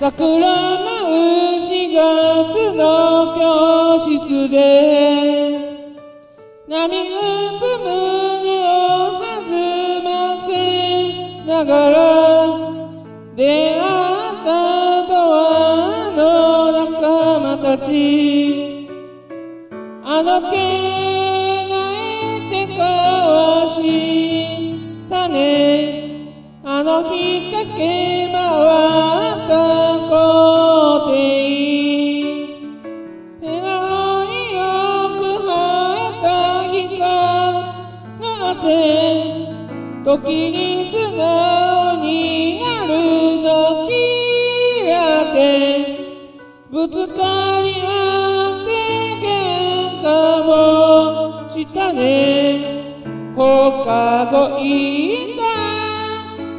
桜舞う4月の教室で波打つ胸を弾ませながら出会ったとはの仲間たちあの毛がえて交わしたねの日駆け回った校庭笑顔によく生えた光の汗時に素直になるのきらてぶつかり合って喧嘩もしたね放課後行った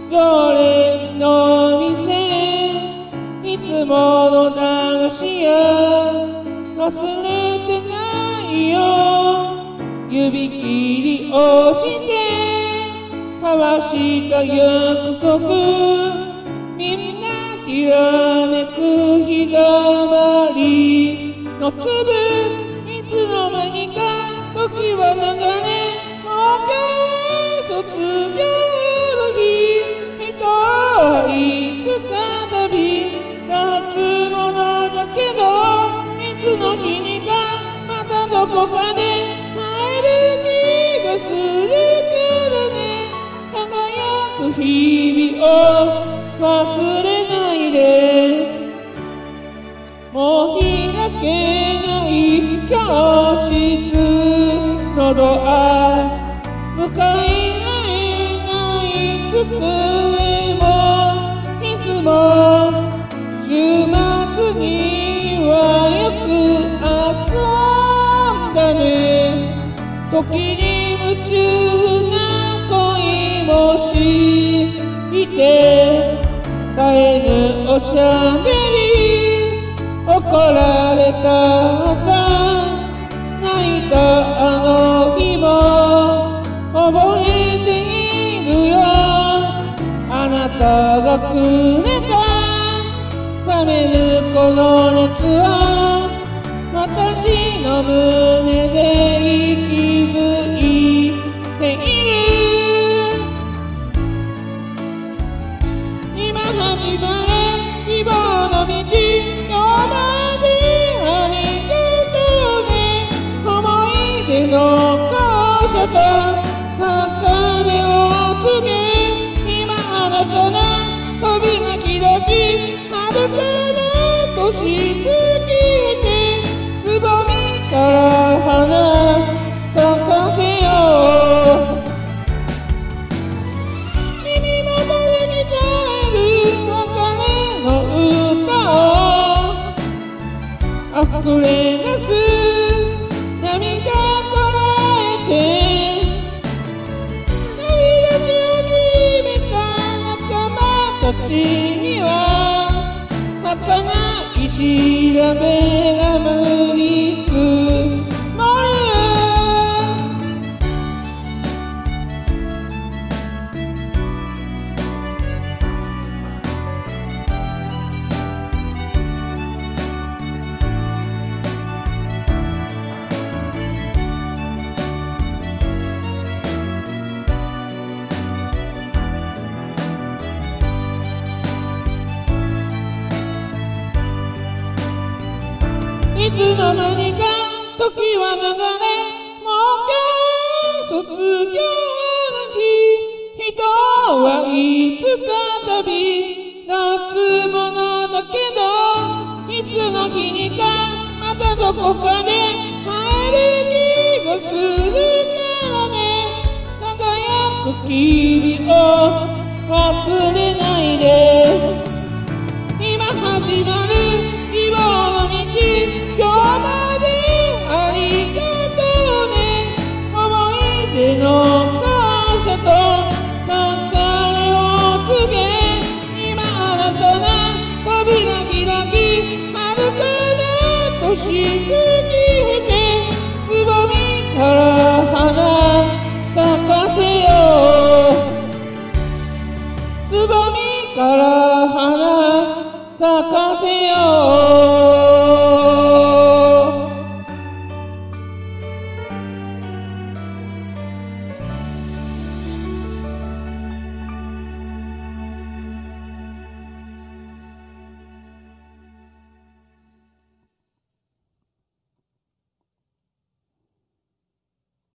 常連の店いつもの駄菓子屋忘れてないよ指切りをして交わした約束みんなきらめく日だまりの粒いつの間にか時は流れもう卒業いつか旅夏物だけどいつの日にかまたどこかで会える気がするからね輝く日々を忘れないでもう開けない教室のドア向かい合えない机時に夢中な恋もして絶えぬおしゃべり怒られた朝泣いたあの日も覚えているよ。あなたがくれた冷めるこの熱は私の胸で。溢れ出す。涙こらえて旅立ちを決めた仲間たちには儚い調べが無いつの間にか時は流れもう今日卒業の日人はいつか旅夏物だけどいつの日にかまたどこかで会える気がするからね。輝く日々を忘れうつぼ